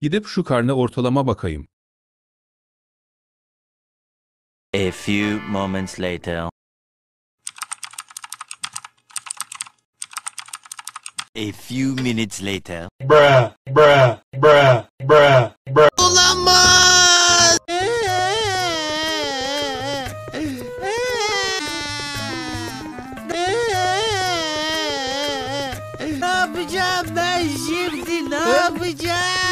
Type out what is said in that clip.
Gidip şu karne ortalama bakayım. A few moments later. A few minutes later. bruh, bruh, bruh, bruh, bruh. Ne yapacağım ben şimdi? Ne yapacağım?